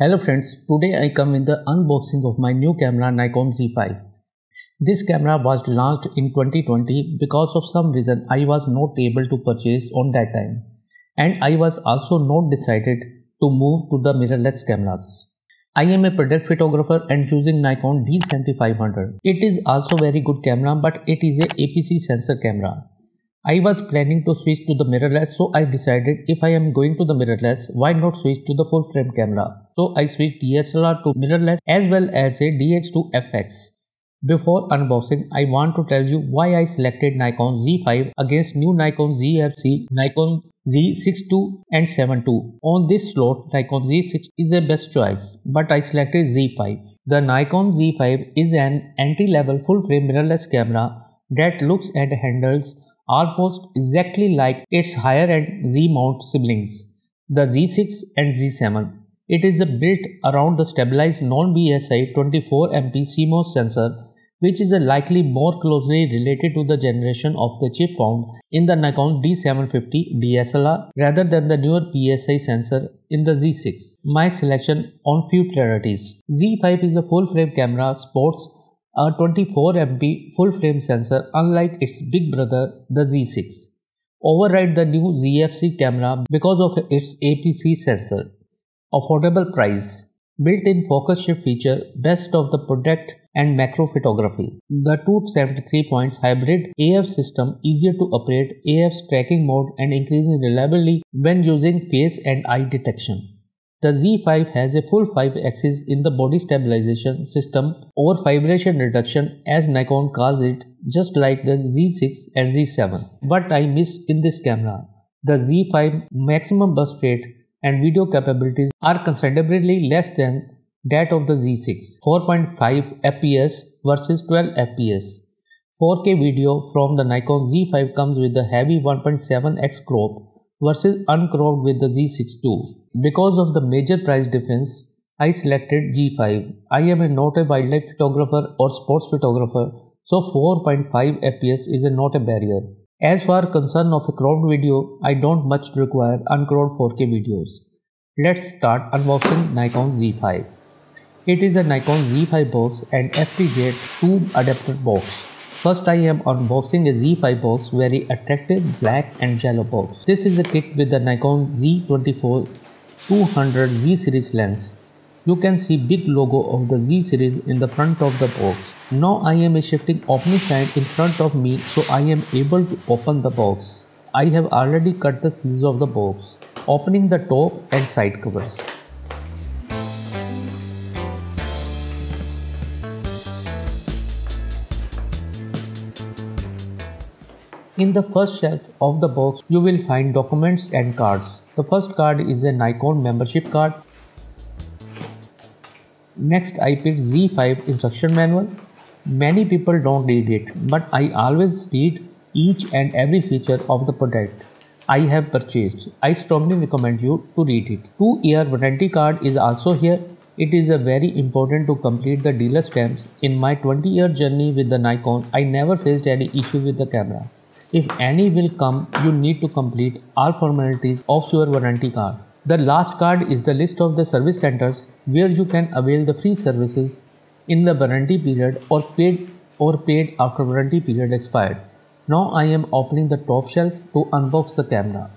Hello friends, today I come in the unboxing of my new camera Nikon Z5. This camera was launched in 2020 because of some reason I was not able to purchase on that time and I was also not decided to move to the mirrorless cameras. I am a product photographer and using Nikon D7500. It is also very good camera but it is a APC sensor camera. I was planning to switch to the mirrorless so I decided if I am going to the mirrorless why not switch to the full frame camera. So I switched DSLR to mirrorless as well as a DX to FX. Before unboxing, I want to tell you why I selected Nikon Z5 against new Nikon ZFC, Nikon Z6 and 7 On this slot, Nikon Z6 is a best choice, but I selected Z5. The Nikon Z5 is an entry-level full-frame mirrorless camera that looks and handles almost exactly like its higher-end Z-mount siblings, the Z6 and Z7. It is built around the stabilized non-BSI 24MP CMOS sensor which is likely more closely related to the generation of the chip found in the Nikon D750 DSLR rather than the newer BSI sensor in the Z6. My selection on few priorities. Z5 is a full frame camera sports a 24 MP full frame sensor unlike its big brother the Z6. Override the new ZFC camera because of its APC sensor. Affordable price. Built-in focus shift feature best of the product and macro photography. The 273 points hybrid AF system easier to operate AF's tracking mode and increasing reliability when using face and eye detection. The Z5 has a full 5 axis in the body stabilization system or vibration reduction as Nikon calls it just like the Z6 and Z7. What I missed in this camera, the Z5 maximum burst rate and video capabilities are considerably less than that of the Z6 4.5 fps versus 12 fps 4K video from the Nikon Z5 comes with the heavy 1.7x crop versus uncropped with the Z6 II. Because of the major price difference, I selected Z5. I am a not a wildlife photographer or sports photographer, so 4.5 fps is a not a barrier. As far concern of a cropped video, I don't much require uncropped 4K videos. Let's start unboxing Nikon Z5. It is a Nikon Z5 box and FTZ tube adapter box. First I am unboxing a Z5 box very attractive black and yellow box. This is a kit with the Nikon Z24 200 Z series lens. You can see big logo of the Z series in the front of the box. Now I am shifting opening side in front of me so I am able to open the box. I have already cut the seals of the box, opening the top and side covers. In the first shelf of the box, you will find documents and cards. The first card is a Nikon membership card. Next, I picked Z5 instruction manual. Many people don't read it, but I always read each and every feature of the product I have purchased. I strongly recommend you to read it. 2 year warranty card is also here. It is a very important to complete the dealer stamps. In my 20 year journey with the Nikon, I never faced any issue with the camera. If any will come, you need to complete all formalities of your warranty card. The last card is the list of the service centers where you can avail the free services in the warranty period or paid or paid after warranty period expired. Now I am opening the top shelf to unbox the camera.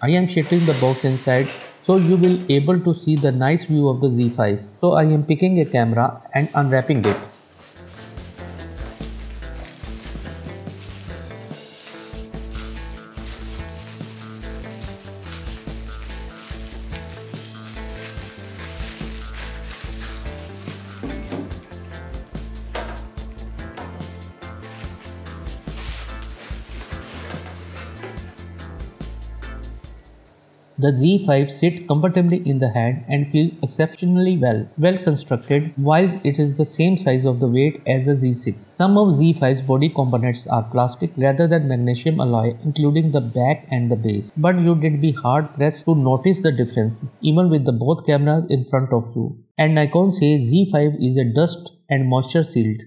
I am shifting the box inside so you will able to see the nice view of the Z5. So I am picking a camera and unwrapping it. The Z5 sits comfortably in the hand and feels exceptionally well, well constructed, while it is the same size of the weight as the Z6. Some of Z5's body components are plastic rather than magnesium alloy, including the back and the base. But you did be hard pressed to notice the difference, even with the both cameras in front of you. And Nikon says Z5 is a dust and moisture sealed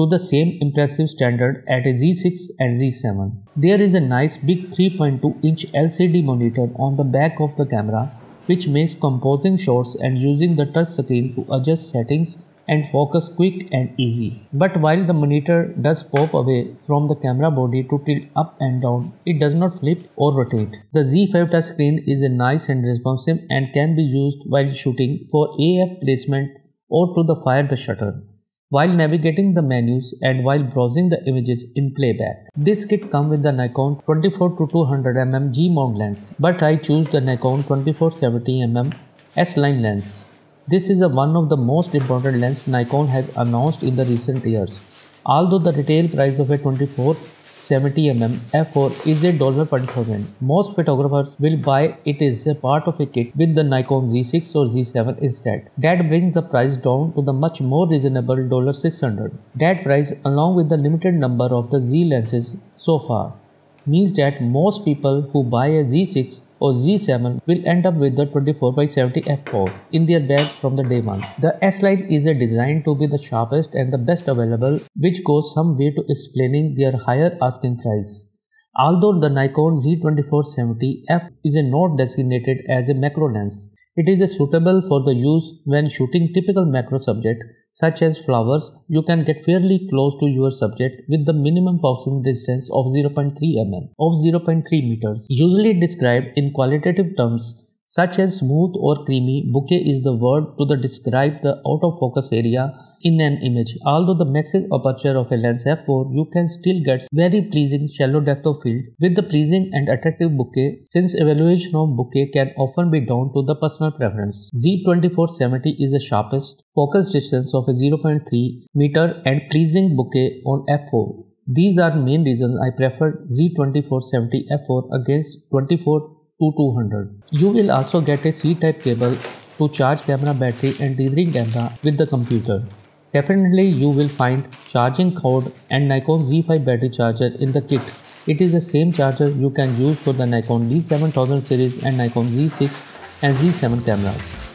to the same impressive standard at a Z6 and Z7. There is a nice big 3.2 inch LCD monitor on the back of the camera which makes composing shots and using the touch screen to adjust settings and focus quick and easy. But while the monitor does pop away from the camera body to tilt up and down, it does not flip or rotate. The Z5 touchscreen is a nice and responsive and can be used while shooting for AF placement or to the fire the shutter while navigating the menus and while browsing the images in playback. This kit comes with the Nikon 24-200mm Z mount lens, but I choose the Nikon 24-70mm S-line lens. This is one of the most important lens Nikon has announced in the recent years. Although the retail price of a 24 70mm f4 is a dollar per thousand. Most photographers will buy it as a part of a kit with the Nikon Z6 or Z7 instead. That brings the price down to the much more reasonable $600. That price along with the limited number of the Z lenses so far means that most people who buy a Z6 or Z7 will end up with the 24 by 70 f4 in their bag from the day one. The S-Line is a designed to be the sharpest and the best available which goes some way to explaining their higher asking price. Although the Nikon Z2470F is a not designated as a macro lens, it is suitable for the use when shooting typical macro subject such as flowers, you can get fairly close to your subject with the minimum focusing distance of 0.3 mm of 0.3 meters. Usually described in qualitative terms such as smooth or creamy, bokeh is the word to describe the out of focus area in an image. Although the maximum aperture of a lens f4, you can still get very pleasing shallow depth of field with the pleasing and attractive bokeh since evaluation of bokeh can often be down to the personal preference. Z2470 is the sharpest focus distance of a 0.3 meter and pleasing bokeh on f4. These are main reasons I prefer Z2470 f4 against 24 to 200. You will also get a C-type cable to charge camera battery and tethering camera with the computer. Definitely you will find charging cord and Nikon Z5 battery charger in the kit. It is the same charger you can use for the Nikon D7000 series and Nikon Z6 and Z7 cameras.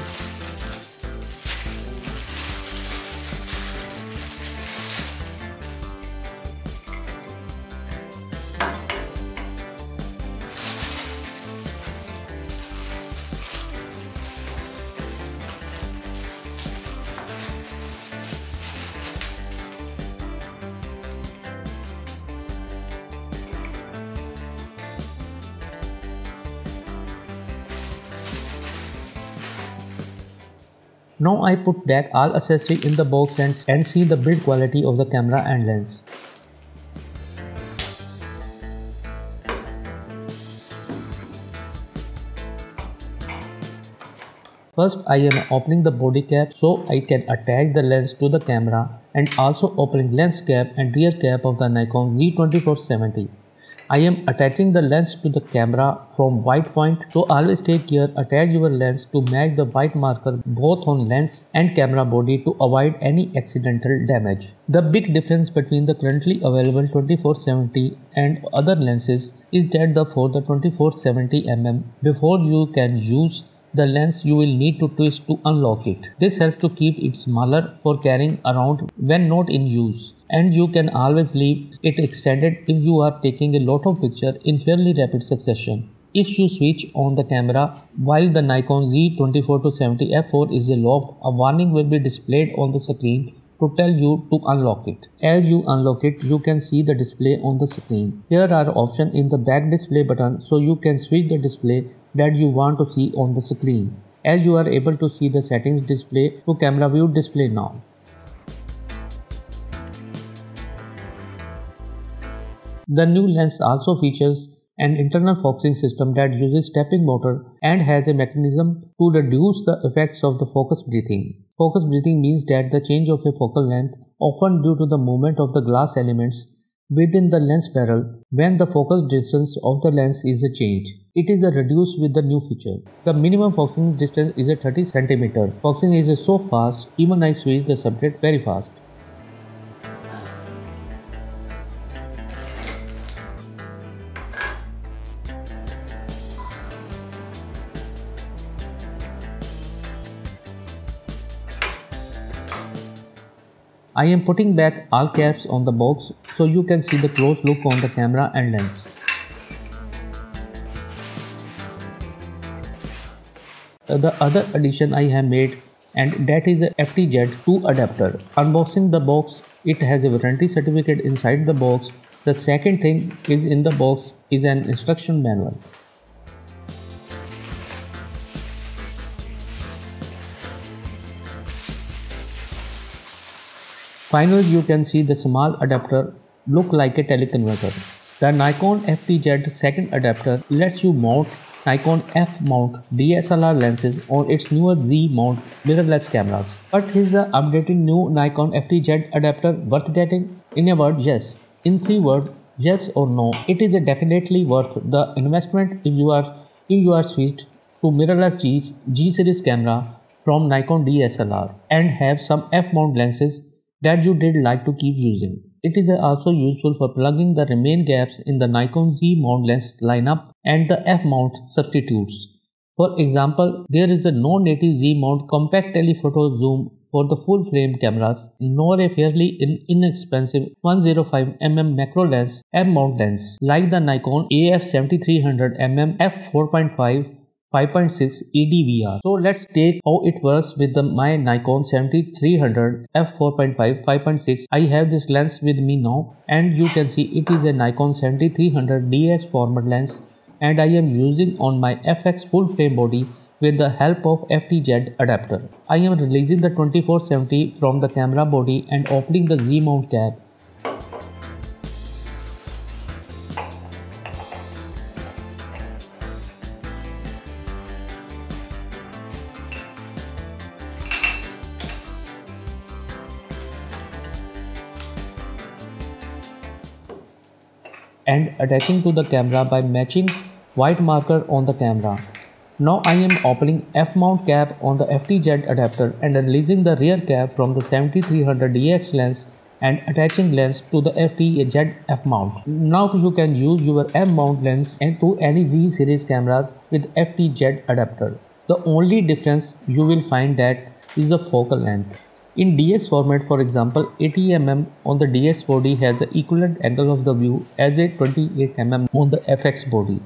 Now I put back all accessory in the box and, and see the build quality of the camera and lens. First I am opening the body cap so I can attach the lens to the camera and also opening lens cap and rear cap of the Nikon Z2470. I am attaching the lens to the camera from white point so always take care attach your lens to match the white marker both on lens and camera body to avoid any accidental damage. The big difference between the currently available 2470 and other lenses is that the for the 2470mm before you can use the lens you will need to twist to unlock it. This helps to keep it smaller for carrying around when not in use and you can always leave it extended if you are taking a lot of picture in fairly rapid succession. If you switch on the camera while the Nikon Z24-70 f4 is locked, a warning will be displayed on the screen to tell you to unlock it. As you unlock it, you can see the display on the screen. Here are options in the back display button so you can switch the display that you want to see on the screen. As you are able to see the settings display to camera view display now. The new lens also features an internal focusing system that uses stepping motor and has a mechanism to reduce the effects of the focus breathing. Focus breathing means that the change of a focal length, often due to the movement of the glass elements within the lens barrel, when the focus distance of the lens is changed. It is a reduced with the new feature. The minimum focusing distance is a 30 cm. Focusing is so fast, even I switch the subject very fast. I am putting back all caps on the box so you can see the close look on the camera and lens. Uh, the other addition I have made and that is a FTZ 2 adapter. Unboxing the box, it has a warranty certificate inside the box. The second thing is in the box is an instruction manual. Finally, you can see the small adapter look like a teleconverter. The Nikon FTZ second adapter lets you mount Nikon F mount DSLR lenses on its newer Z mount mirrorless cameras. But is the updated new Nikon FTZ adapter worth getting? In a word, yes. In three words, yes or no, it is definitely worth the investment if you are if you are switched to mirrorless Z, Z series camera from Nikon DSLR and have some F mount lenses that you did like to keep using. It is also useful for plugging the remain gaps in the Nikon Z mount lens lineup and the F mount substitutes. For example, there is a non-native Z mount compact telephoto zoom for the full frame cameras, nor a fairly inexpensive 105mm macro lens M mount lens like the Nikon AF7300mm f4.5 5.6 EDVR. So let's take how it works with the my Nikon 7300 f4.5 5.6. I have this lens with me now and you can see it is a Nikon 7300 DX format lens and I am using on my FX full frame body with the help of FTZ adapter. I am releasing the 2470 from the camera body and opening the Z mount cap and attaching to the camera by matching white marker on the camera. Now I am opening F-mount cap on the FTZ adapter and releasing the rear cap from the 7300DX lens and attaching lens to the FTZ F-mount. Now you can use your F-mount lens and to any Z series cameras with FTZ adapter. The only difference you will find that is the focal length. In DX format, for example, 80mm on the DX body has the equivalent angle of the view as a 28mm on the FX body.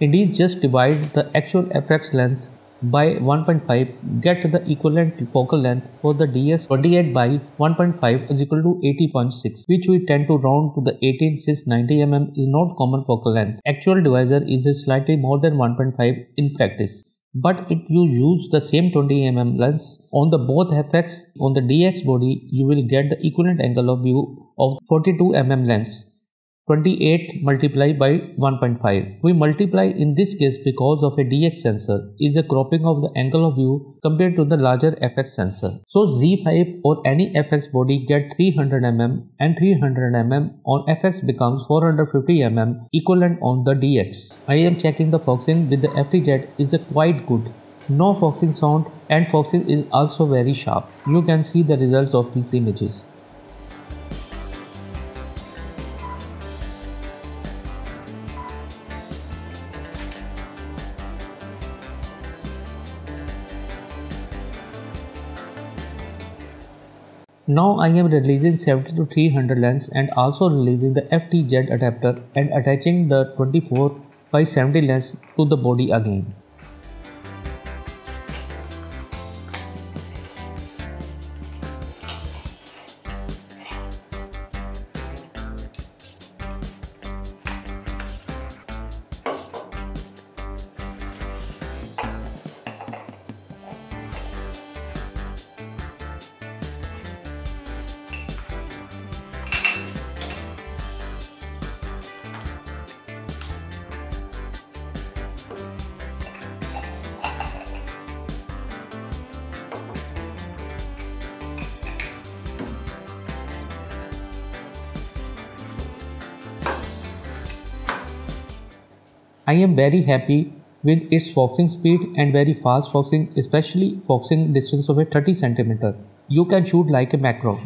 In these, just divide the actual FX length by 1.5 get the equivalent focal length for the DX 28 by 1.5 is equal to 80.6 which we tend to round to the 18 since 90 mm is not common focal length. Actual divisor is slightly more than 1.5 in practice. But if you use the same 20mm lens on the both FX on the DX body, you will get the equivalent angle of view of 42mm lens. 28 multiplied by 1.5. We multiply in this case because of a DX sensor is a cropping of the angle of view compared to the larger FX sensor. So Z5 or any FX body get 300 mm and 300 mm on FX becomes 450 mm equivalent on the DX. I am checking the focusing with the FTZ is a quite good. No focusing sound and focusing is also very sharp. You can see the results of these images. Now I am releasing 70 to 300 lens and also releasing the FTZ adapter and attaching the 24 by 70 lens to the body again. I am very happy with its focusing speed and very fast focusing especially focusing distance of a 30 cm. You can shoot like a macro.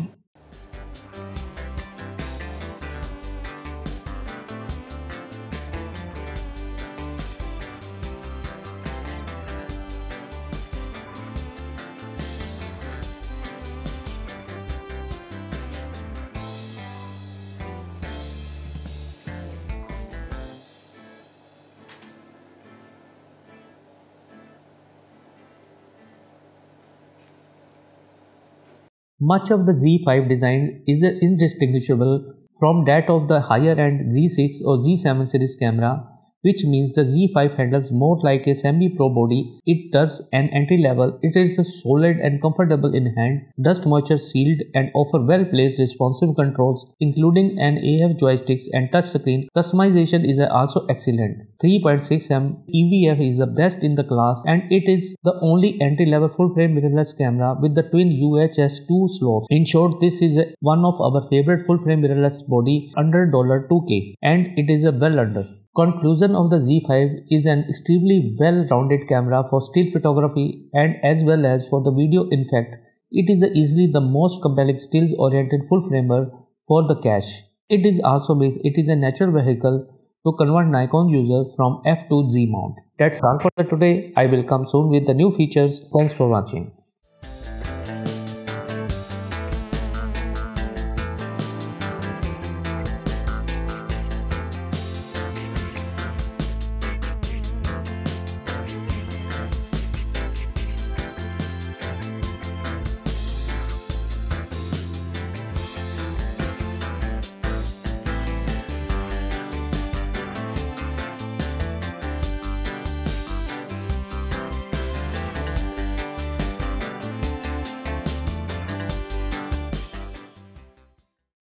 Much of the Z5 design is indistinguishable from that of the higher end Z6 or Z7 series camera which means the Z5 handles more like a semi-pro body. It does an entry level. It is solid and comfortable in hand, dust moisture sealed and offer well placed responsive controls including an AF joysticks and touchscreen. Customization is also excellent. 3.6M EVF is the best in the class and it is the only entry level full frame mirrorless camera with the twin UHS2 slots. In short, this is one of our favorite full frame mirrorless body under $2K and it is a well under. Conclusion of the Z5 is an extremely well-rounded camera for still photography and as well as for the video. In fact, it is easily the most compelling stills-oriented full-framer for the cash. It is also based, it is a natural vehicle to convert Nikon user from F to Z mount. That's all for today. I will come soon with the new features. Thanks for watching.